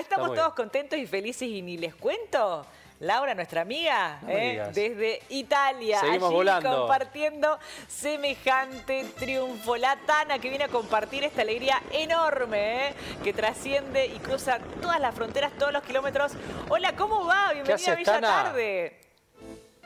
Estamos todos contentos y felices y ni les cuento. Laura, nuestra amiga, ¿eh? desde Italia, Seguimos allí compartiendo semejante triunfo. La Tana que viene a compartir esta alegría enorme, ¿eh? que trasciende y cruza todas las fronteras, todos los kilómetros. Hola, ¿cómo va? Bienvenida a Bella Tarde.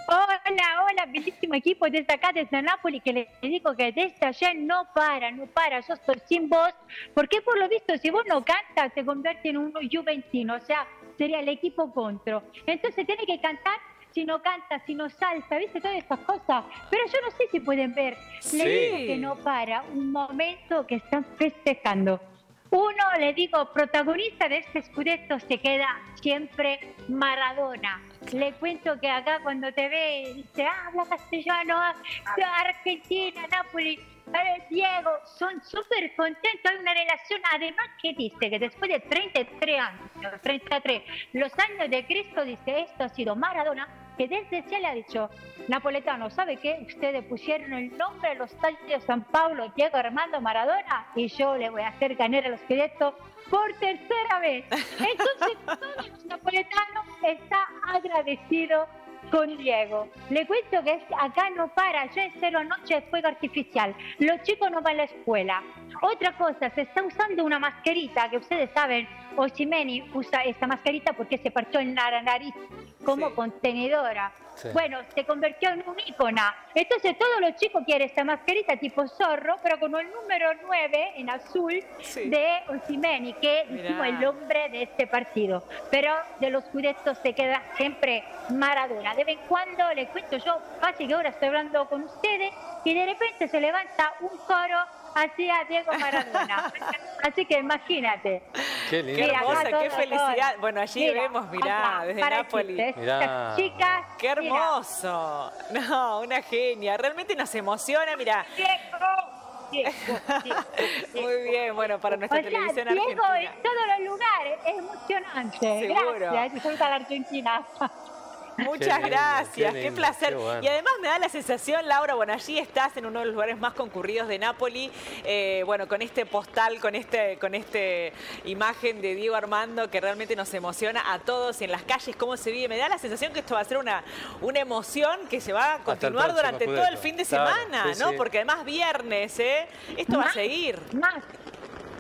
Hola, hola, bellísimo equipo desde acá, desde Nápoles, que les digo que desde ayer no para, no para, yo estoy sin voz, porque por lo visto si vos no cantas te convierte en un juventino, o sea, sería el equipo contra. Entonces tiene que cantar si no canta, si no salta, ¿viste? Todas estas cosas. Pero yo no sé si pueden ver. Sí. Le digo que no para, un momento que están festejando. Uno, le digo, protagonista de este scudetto se queda siempre Maradona. Le cuento que acá cuando te ve, dice, habla castellano, Argentina, Nápoles, Diego, son súper contentos, hay una relación, además que dice que después de 33 años, 33, los años de Cristo, dice, esto ha sido Maradona, que desde se le ha dicho, Napoletano, ¿sabe qué? Ustedes pusieron el nombre de los tallos de San Pablo, Diego Armando Maradona, y yo le voy a hacer ganar a los proyectos por tercera vez. Entonces, todo el napoletano está agradecido con Diego. Le cuento que acá no para, yo en cero noche de fuego artificial. Los chicos no van a la escuela. Otra cosa, se está usando una mascarita que ustedes saben, Osimeni usa esta mascarita porque se partió en la nariz como contenedora. Bueno, se convirtió en un ícona. Entonces todos los chicos quieren esta mascarita tipo zorro, pero con el número 9 en azul de Osimeni, que es el hombre de este partido. Pero de los judetos se queda siempre Maradona. De vez en cuando le cuento yo, casi que ahora estoy hablando con ustedes, y de repente se levanta un coro a Diego Maradona. Así que imagínate. Qué lindo. Qué hermosa, qué felicidad. Bueno, allí vemos, mirá, desde Nápoles. Chicas. Qué hermoso. No, una genia. Realmente nos emociona, mirá. Diego. Muy bien, bueno, para nuestra televisión Diego argentina. en todos los lugares, es emocionante. Seguro. Gracias, disfruta la Argentina. Muchas gracias, qué, placer. Y además me da la sensación, Laura, bueno, allí estás en uno de los lugares más concurridos de Nápoli, eh, bueno, con este postal, con este, con este imagen de Diego Armando que realmente nos emociona a todos en las calles, cómo se vive. Me da la sensación que esto va a ser una, una emoción que se va a continuar durante todo el fin de semana, ¿no? Porque además viernes, ¿eh? Esto va a seguir. Más.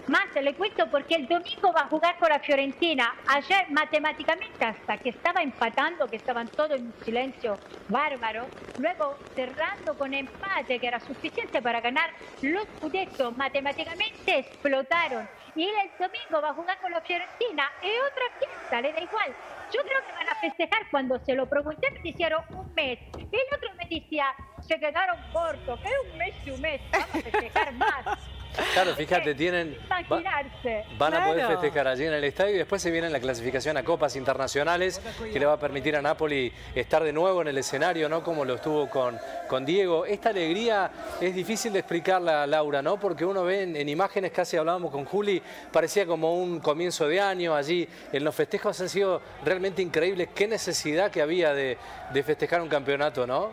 Más, le cuento porque el domingo va a jugar con la Fiorentina. Ayer matemáticamente hasta que estaba empatando, que estaban todos en un silencio bárbaro, luego cerrando con empate que era suficiente para ganar los Scudetto, matemáticamente explotaron. Y el domingo va a jugar con la Fiorentina y otra fiesta, le da igual. Yo creo que van a festejar cuando se lo pregunté, me dijeron un mes. El otro me decía, se quedaron cortos, que un mes y un mes, vamos a festejar más. Claro, fíjate, tienen. van a poder festejar allí en el estadio y después se viene la clasificación a copas internacionales que le va a permitir a Napoli estar de nuevo en el escenario, ¿no? Como lo estuvo con, con Diego. Esta alegría es difícil de explicarla, Laura, ¿no? Porque uno ve en, imágenes, casi hablábamos con Juli, parecía como un comienzo de año allí. En los festejos han sido realmente increíbles. Qué necesidad que había de, de festejar un campeonato, ¿no?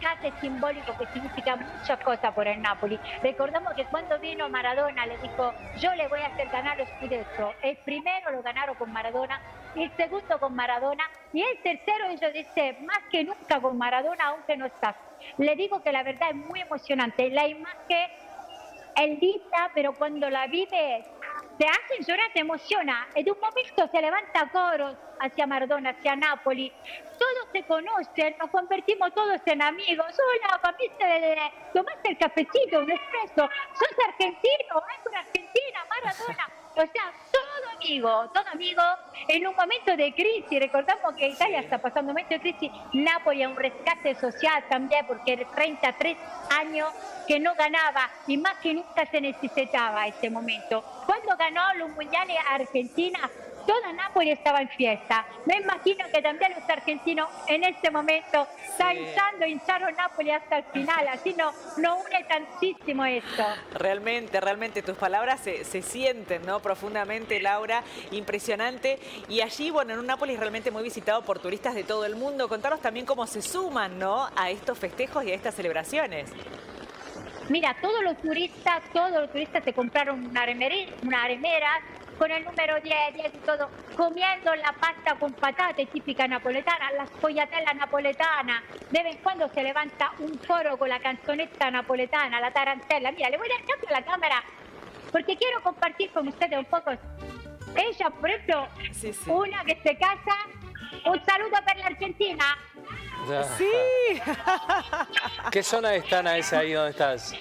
Rescate simbólico que significa muchas cosas por el Napoli. Recordamos que cuando vino Maradona le dijo, yo le voy a hacer ganar los Scudetto. El primero lo ganaron con Maradona, el segundo con Maradona y el tercero ellos dicen, más que nunca con Maradona, aunque no estás. Le digo que la verdad es muy emocionante. La imagen es linda, pero cuando la vive te hacen llorar, te emociona. En un momento se levanta coros hacia Maradona, hacia Nápoles. Todos se conocen, nos convertimos todos en amigos. Hola, papita, tomaste el cafecito, un expreso. Sos argentino, es una Argentina, Maradona. O sea, amigo, todo amigo. En un momento de crisis, recordamos que Italia está pasando un momento de crisis. Nápoles a un rescate social también, porque 33 años que no ganaba y más que nunca se necesitaba este momento. Cuando ganó los mundiales Argentina, toda Nápoles estaba en fiesta. Me imagino que también los argentinos en este momento están hinchando, hincharon Nápoles hasta el final, así no, no une tantísimo esto. Realmente, realmente tus palabras se, sienten ¿no? profundamente, Laura, impresionante. Y allí, bueno, en un Nápoles realmente muy visitado por turistas de todo el mundo. Contaros también cómo se suman ¿no? a estos festejos y a estas celebraciones. Mira, todos los turistas, todos los turistas se compraron una remera, una remera con el número 10, 10 y todo, comiendo la pasta con patate típica napoletana, la sfogliatella napoletana. De vez en cuando se levanta un foro con la canzonetta napoletana, la tarantella. Mira, le voy a dar cambio a la cámara porque quiero compartir con ustedes un poco. Ella, por ejemplo, una que se casa, un saludo para la Argentina. Sí. ¿Qué zona están a esa ahí donde estás?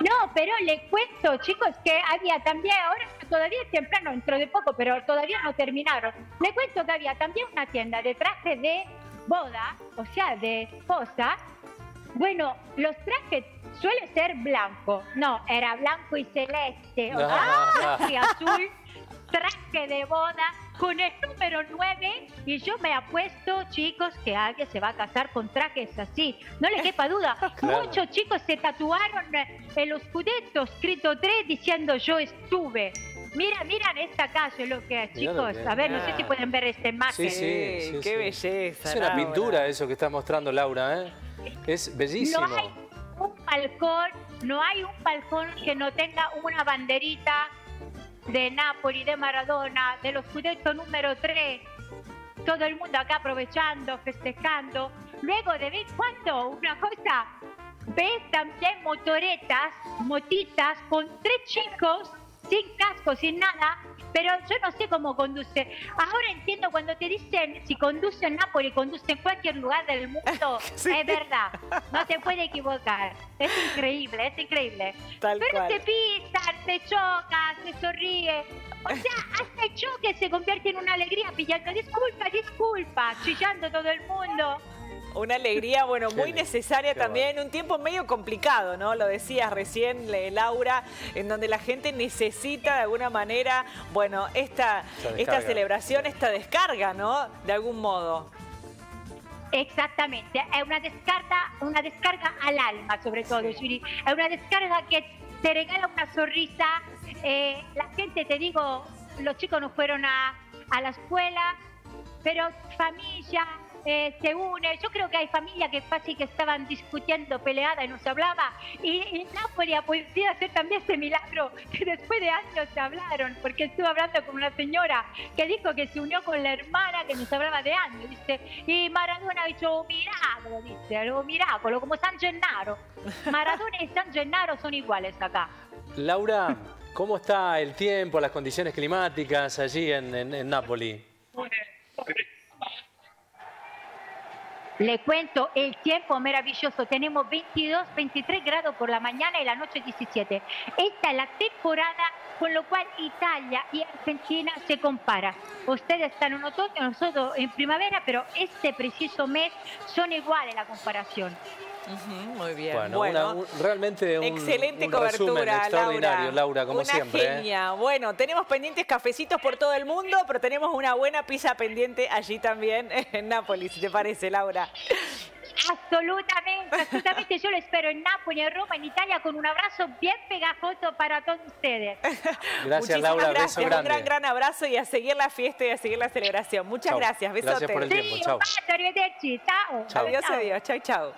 No, pero le cuento, chicos, que había también, ahora todavía es temprano, dentro de poco, pero todavía no terminaron. Le cuento que había también una tienda de trajes de boda, o sea, de esposa. Bueno, los trajes suelen ser blancos. No, era blanco y celeste, o sea, y azul traje de boda con el número 9 y yo me apuesto, chicos, que alguien se va a casar con trajes así. No le quepa duda. Muchos chicos se tatuaron en los cudetos escrito 3 diciendo yo estuve. Mira, miran esta calle lo que es, chicos. A ver, no sé si pueden ver esta imagen. Sí, sí, qué belleza. Es una pintura eso que está mostrando Laura, ¿eh? Es bellísimo. No hay un balcón, no hay un balcón que no tenga una banderita de Napoli, de Maradona, de los Scudetto número 3. Todo el mundo acá aprovechando, festejando. Luego de vez en cuando, una cosa, ves también motoretas, motitas con tres chicos, sin casco, sin nada, pero yo no sé cómo conduce. Ahora entiendo cuando te dicen si conduce en Nápoles, conduce en cualquier lugar del mundo. Es verdad, no se puede equivocar. Es increíble, es increíble. pero se pisa, se choca, se sonríe. O sea, hasta el choque se convierte en una alegría pillando. Disculpa, disculpa, chillando todo el mundo. Una alegría, bueno, muy necesaria también un tiempo medio complicado, ¿no? Lo decías recién, Laura, en donde la gente necesita de alguna manera, bueno, esta, esta celebración, esta descarga, ¿no? De algún modo. Exactamente, es una descarga, una descarga al alma, sobre todo, sí. Es una descarga que te regala una sonrisa. Eh, la gente, te digo, los chicos no fueron a, a la escuela, pero familia, eh, se une. Yo creo que hay familias que casi que estaban discutiendo, peleadas y no se hablaba. Y, y Nápoles ha podido hacer también ese milagro que después de años se hablaron, porque estuve hablando con una señora que dijo que se unió con la hermana que nos hablaba de años, dice, y Maradona ha hecho un milagro, dice, un milagro, como San Gennaro. Maradona y San Gennaro son iguales acá. Laura, ¿cómo está el tiempo, las condiciones climáticas allí en, en, en Nápoles? Le cuento el tiempo maravilloso. Tenemos 22, 23 grados por la mañana y la noche 17. Esta es la temporada con lo cual Italia y Argentina se compara. Ustedes están en otoño, nosotros en primavera, pero este preciso mes son iguales la comparación muy bien. Bueno, realmente un, excelente cobertura, extraordinario, Laura, como siempre. ¿eh? Genia. Bueno, tenemos pendientes cafecitos por todo el mundo, pero tenemos una buena pizza pendiente allí también en Nápoles, si te parece, Laura. Absolutamente, absolutamente. Yo lo espero en Nápoles, en Roma, en Italia, con un abrazo bien pegajoso para todos ustedes. Gracias, Laura. Gracias. Beso grande. Un gran, gran abrazo y a seguir la fiesta y a seguir la celebración. Muchas gracias. Besote. Gracias por el tiempo. Chao. Chao. Adiós, adiós. Chao, chao.